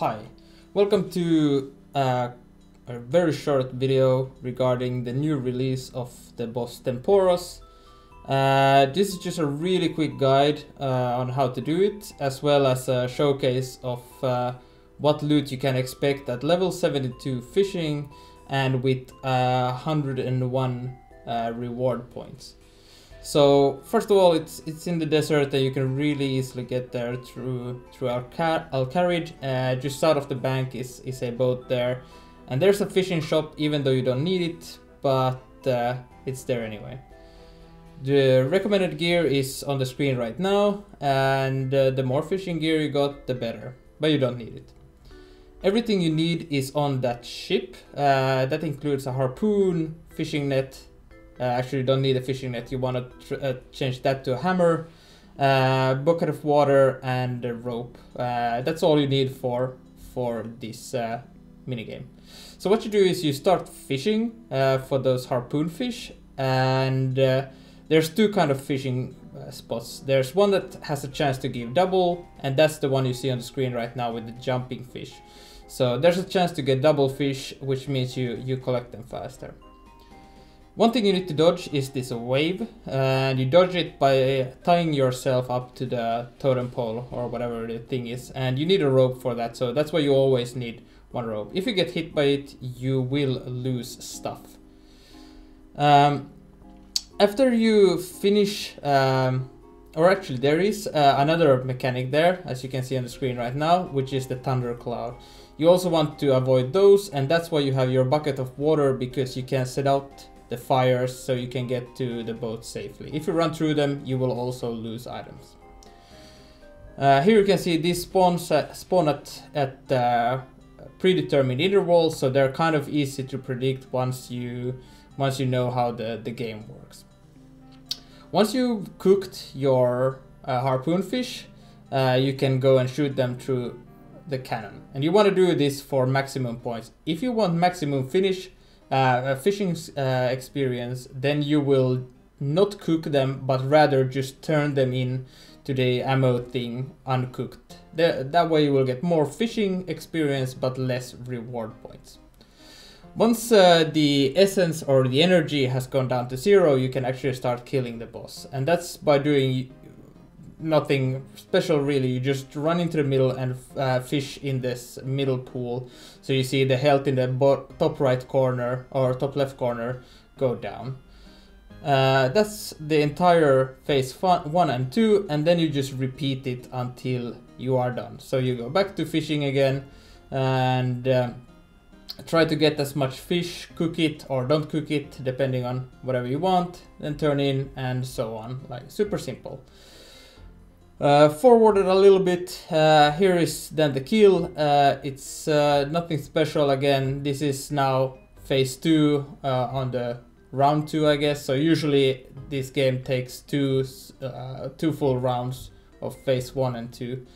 Hi, welcome to uh, a very short video regarding the new release of the boss Tempoross. Uh, this is just a really quick guide uh, on how to do it, as well as a showcase of uh, what loot you can expect at level 72 fishing and with 101 uh, reward points. So first of all, it's it's in the desert that you can really easily get there through through Al Kharid. Uh, just south of the bank is is a boat there, and there's a fishing shop even though you don't need it, but uh, it's there anyway. The recommended gear is on the screen right now, and uh, the more fishing gear you got, the better, but you don't need it. Everything you need is on that ship. Uh, that includes a harpoon, fishing net, uh, actually, you don't need a fishing net. You want to uh, change that to a hammer, uh, bucket of water, and a rope. Uh, that's all you need for for this uh, minigame. So what you do is you start fishing uh, for those harpoon fish, and uh, there's two kind of fishing spots. There's one that has a chance to give double, and that's the one you see on the screen right now with the jumping fish. So there's a chance to get double fish, which means you you collect them faster. One thing you need to dodge is this wave, and you dodge it by tying yourself up to the totem pole or whatever the thing is, and you need a rope for that, so that's why you always need one rope. If you get hit by it, you will lose stuff. Um, after you finish, um, or actually there is uh, another mechanic there, as you can see on the screen right now, which is the thunder cloud. You also want to avoid those, and that's why you have your bucket of water, because you can set out the fires so you can get to the boat safely. If you run through them, you will also lose items. Uh, here you can see these spawns uh, spawn at, at uh, predetermined intervals, so they're kind of easy to predict once you once you know how the, the game works. Once you've cooked your uh, harpoon fish, uh, you can go and shoot them through the cannon. And you want to do this for maximum points. If you want maximum finish, uh, fishing uh, experience, then you will not cook them, but rather just turn them in to the ammo thing uncooked. The, that way you will get more fishing experience, but less reward points. Once uh, the essence or the energy has gone down to zero, you can actually start killing the boss. And that's by doing nothing special really. You just run into the middle and uh, fish in this middle pool. So you see the health in the top right corner or top left corner go down. Uh, that's the entire phase one and two, and then you just repeat it until you are done. So you go back to fishing again and uh, try to get as much fish, cook it or don't cook it, depending on whatever you want, then turn in and so on. Like super simple. Uh, forwarded a little bit, uh, here is then the kill, uh, it's uh, nothing special again, this is now phase 2 uh, on the round 2 I guess, so usually this game takes two, uh, two full rounds of phase 1 and 2.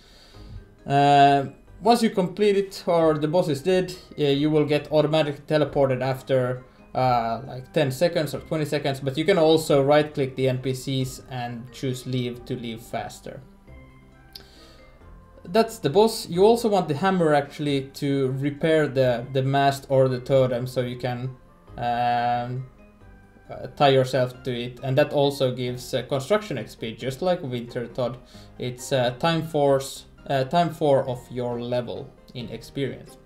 once you complete it or the boss is dead, you will get automatically teleported after uh, like 10 seconds or 20 seconds, but you can also right click the NPCs and choose leave to leave faster. That's the boss. You also want the hammer actually to repair the, the mast or the totem so you can um, uh, tie yourself to it and that also gives uh, construction XP just like Wintertodt. It's uh, time force, uh, time 4 of your level in experience.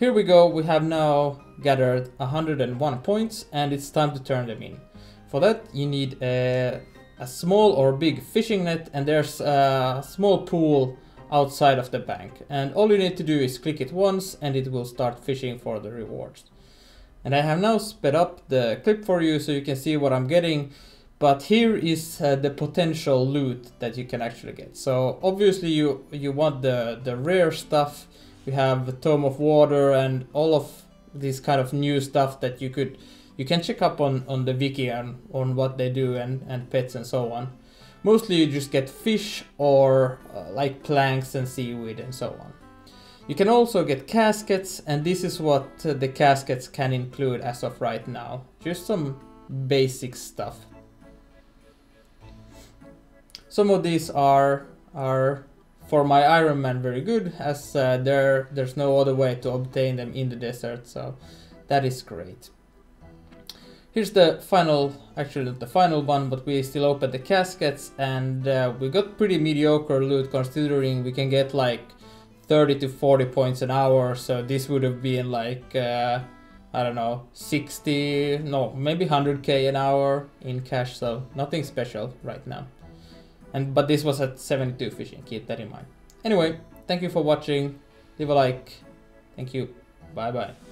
Here we go, we have now gathered 101 points and it's time to turn them in. For that you need a, a small or big fishing net and there's a small pool outside of the bank and all you need to do is click it once and it will start fishing for the rewards. And I have now sped up the clip for you so you can see what I'm getting but here is uh, the potential loot that you can actually get. So obviously you you want the the rare stuff we have the Tome of Water and all of this kind of new stuff that you could you can check up on on the wiki and on what they do and and pets and so on. Mostly you just get fish or uh, like planks and seaweed and so on. You can also get caskets and this is what uh, the caskets can include as of right now. Just some basic stuff. Some of these are are for my Iron Man very good as uh, there there's no other way to obtain them in the desert so that is great. Here's the final, actually not the final one, but we still open the caskets and uh, we got pretty mediocre loot considering we can get like 30 to 40 points an hour so this would have been like uh, I don't know 60 no maybe 100k an hour in cash so nothing special right now. And but this was at 72 fishing keep that in mind. Anyway thank you for watching. Leave a like. Thank you. Bye bye